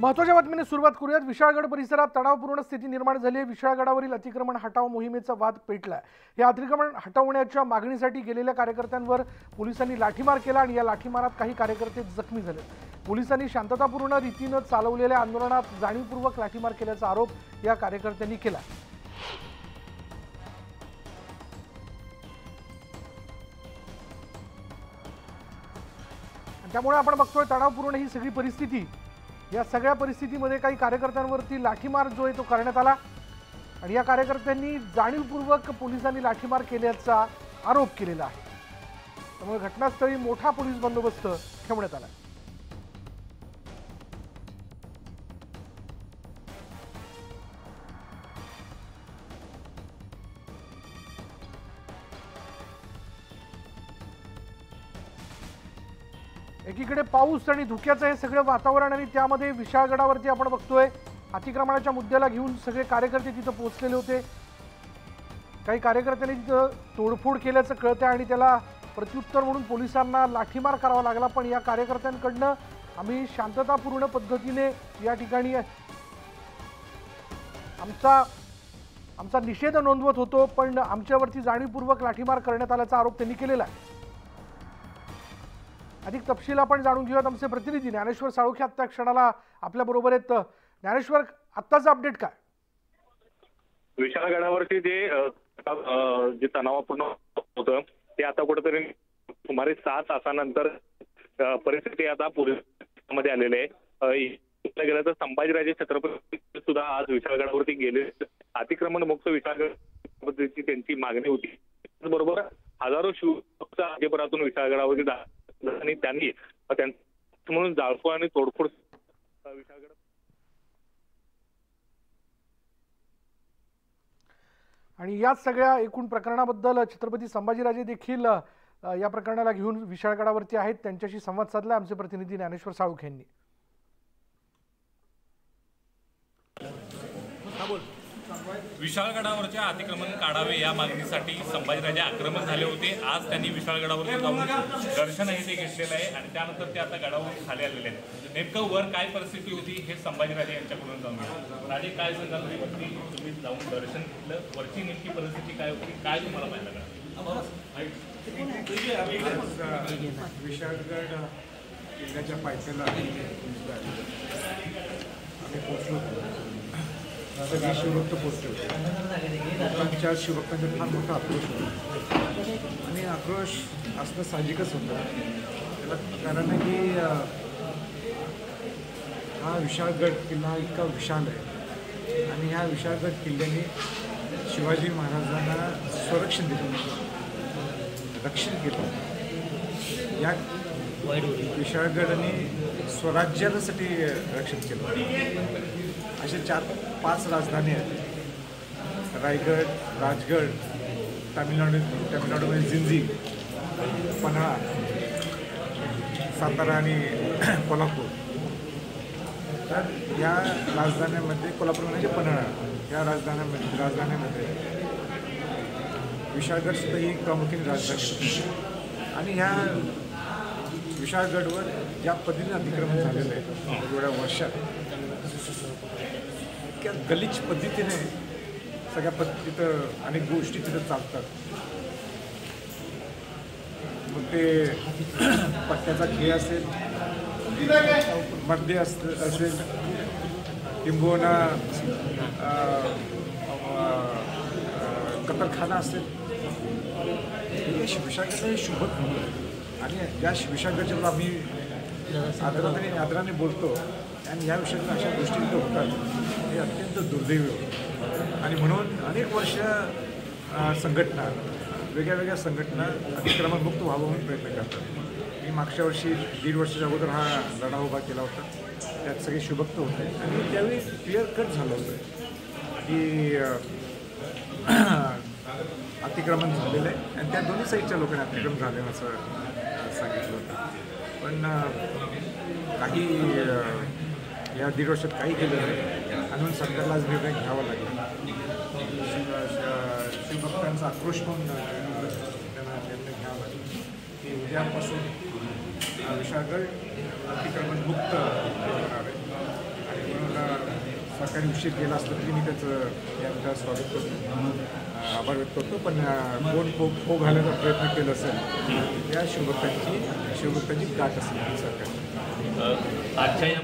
महत्त्वाच्या बातमीने सुरुवात करूयात. विशाळगड परिसरात तणावपूर्ण स्थिती निर्माण झाली आहे विशाळगडावरील अतिक्रमण हटाव मोहिमेचा वाद पेटला या अतिक्रमण हटवण्याच्या मागणीसाठी गेलेल्या कार्यकर्त्यांवर पोलिसांनी लाठीमार केला आणि या लाठीमारात काही कार्यकर्ते जखमी झाले. पोलिसांनी शांततापूर्ण रीतीनं चालवलेल्या आंदोलनात जाणीवपूर्वक लाठीमार केल्याचा आरोप या कार्यकर्त्यांनी केला. त्यामुळे आपण बघतोय तणावपूर्ण ही सगळी परिस्थिती. या सगळ्या परिस्थितीमध्ये काही कार्यकर्त्यांवरती लाठीमार जो आहे तो करण्यात आला. आणि या कार्यकर्त्यांनी जाणीवपूर्वक पोलिसांनी लाठीमार केल्याचा आरोप केलेला आहे. त्यामुळे घटनास्थळी मोठा पोलीस बंदोबस्त ठेवण्यात आला. एकीकडे पाऊस आणि धुक्याचं हे सगळं वातावरण आणि त्यामध्ये विशाळगडावरती आपण बघतोय. अतिक्रमणाच्या मुद्द्याला घेऊन सगळे कार्यकर्ते तिथं पोहोचलेले होते. काही कार्यकर्त्यांनी तिथं तोडफोड केल्याचं कळतं आणि त्याला प्रत्युत्तर म्हणून पोलिसांना लाठीमार करावा लागला. पण या कार्यकर्त्यांकडनं आम्ही शांततापूर्ण पद्धतीने या ठिकाणी आमचा आमचा निषेध नोंदवत होतो पण आमच्यावरती जाणीवपूर्वक लाठीमार करण्यात आल्याचा आरोप त्यांनी केलेला आहे. अधिक तपशील आपण जाणून घेऊयात आमचे प्रतिनिधी ज्ञानेश्वर साळुखे आत्ता क्षणाला आपल्या बरोबर आहेत. ज्ञानेश्वर आत्ताचं अपडेट काय? विशाळगडावरती जे जे तणावपूर्ण होतं ते आता कुठेतरी सुमारे सहा तासानंतर परिस्थिती आता मध्ये आलेली आहे. गेलं तर संभाजीराजे छत्रपती सुद्धा आज विशाळगडावरती गेले. अतिक्रमण मुक्त विशाळगड त्यांची मागणी होती. त्याचबरोबर हजारो शिवभक्त राज्यभरातून विशाळगडावरती आणि त्यांनी म्हणून जाळपोळ आणि तोडफोड आणि याच सगळ्या एकूण प्रकरणाबद्दल छत्रपती संभाजीराजे देखील या प्रकरणाला घेऊन विशाळगडावरती आहेत. त्यांच्याशी संवाद साधला आमचे प्रतिनिधी ज्ञानेश्वर साळुखे यांनी. विशाळगडावरचे अतिक्रमण काढावे या मागणीसाठी संभाजीराजे आक्रमक झाले होते. आज त्यांनी विशाळगडावरती जाऊन दर्शनही ते घेतलेलं आहे आणि त्यानंतर ते आता गडावरून खाली आलेले आहेत. नेमकं वर काय परिस्थिती होती हे संभाजीराजे यांच्याकडून जाऊन राजे काय सांगाल तुम्ही? तुम्ही जाऊन दर्शन घेतलं. वरची नेमकी परिस्थिती काय होती? काय तुम्हाला माहिती लागलं विशाळगड किल्ल्याच्या पायथ्याला आम्ही पोचलो सगळे शिवभक्त पोचले होते. लोकांच्या शिवभक्तांचा फार मोठा आक्रोश होता. आणि आक्रोश असणं साहजिकच होतं. त्याला कारण आहे की हा विशाळगड किल्ला इतका विशाल आहे. आणि ह्या विशाळगड किल्ल्याने शिवाजी महाराजांना संरक्षण दिलं. रक्षण केलं. या विशाळगडाने स्वराज्यासाठी रक्षण केलं. असे चार पाच राजधानी आहेत. रायगड राजगड तामिळनाडू तामिळनाडूमध्ये जिंजी पन्हाळा सातारा आणि कोल्हापूर. तर या राजधान्यामध्ये कोल्हापूर म्हणजे पन्हाळा. या राजधान्यामध्ये राजधान्यामध्ये विशाळगडसुद्धा ही प्रामुख्याने राजधानी आणि ह्या विशाळगडवर ज्या पद्धतीने अतिक्रमण झालेलं आहे एवढ्या वर्षात इतक्या गलिच पद्धतीने सगळ्या पद्धतीनं अनेक गोष्टी तिथं चालतात. मग ते पट्ट्याचा खेळ असेल मध्ये अस असेल किंबहुना कतरखाना असेल. हे विशाखेचं हे शुभक नव्हतं आणि या शिवशागरच्या आम्ही आदराने आदराने बोलतो. आणि या विषयात अशा गोष्टी होतात. हे अत्यंत दुर्दैवी होतं. आणि म्हणून अनेक वर्ष संघटना वेगळ्या वेगळ्या संघटना अतिक्रमणमुक्त व्हावं म्हणून प्रयत्न करतात. मी मागच्या वर्षी दीड वर्षाच्या अगोदर हा लढा उभा केला होता. त्यात सगळे शुभक्त होते. आणि त्यावेळी क्लिअर कट झालं होतं की अतिक्रमण झालेलं आहे. आणि त्या दोन्ही साईडच्या लोकांनी अतिक्रमण झालेलं असं सांगितलं होतं. पण काही या दीड वर्षात काही केलं नाही. आणि म्हणून सरकारला आज निर्णय घ्यावा लागला. शिवभक्तांचा आक्रोश म्हणून त्यांना निर्णय घ्यावा लागला. की उद्यापासून विशाळगड अतिक्रमण मुक्त होणार आहे. आणि सरकारने उशीर केला असलं तरी मी त्याचं यांचा स्वागत करतो. आभार व्यक्त करतो. पण कोण खो खो घालायचा प्रयत्न केला असेल त्या शिवभक्तांची शिवभक्तांची गाठ असेल सरकार आजच्या या